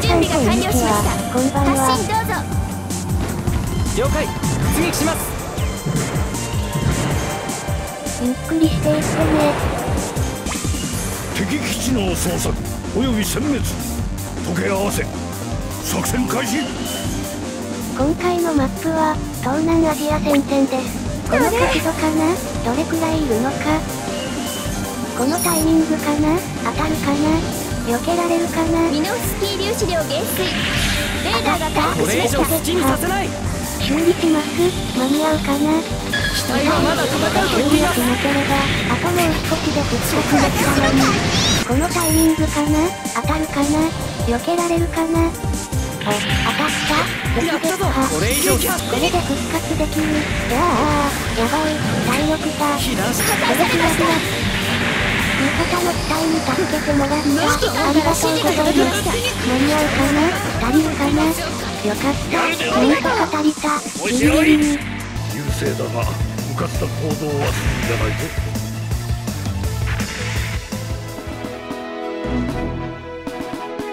準備が完了しましたこんばんは発進どうぞ了解出撃しますゆっくりしていってね敵基地の捜索および殲滅時計合わせ作戦開始。今回のマップは東南アジア戦線です。この角度かなどれくらいいるのか？このタイミングかな？当たるかな？避けられるかな？ミノフスキー粒子量減衰。レーダーが回復しました。上好きにさせない。修理します間に合うかな？機体はまだ戦うと運言います。よくなければあともう少しで復活できたのにこのタイミングかな？当たるかな？避けられるかな？お当たった？無やったぞ。事ですか？これ以上これで復活できる。いやあやばい。体力が避難しこれでやばい味方の機体に助けてもらったありがとうございます間に合うかな足りるかなよかったなんとか足りたギリギリに優勢だがうかつな行動はするんじゃないぞ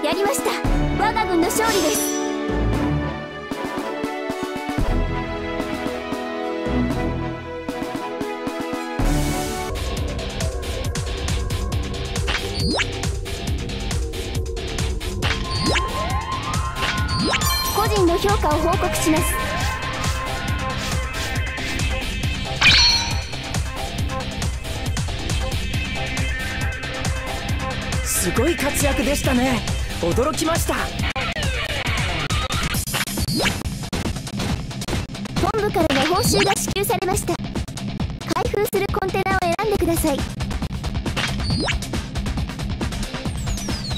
やりました。我が軍の勝利です。個人の評価を報告します。すごい活躍でしたね。驚きました。本部からの報酬が支給されました。開封するコンテナを選んでください